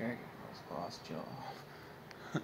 Okay, you lost jaw.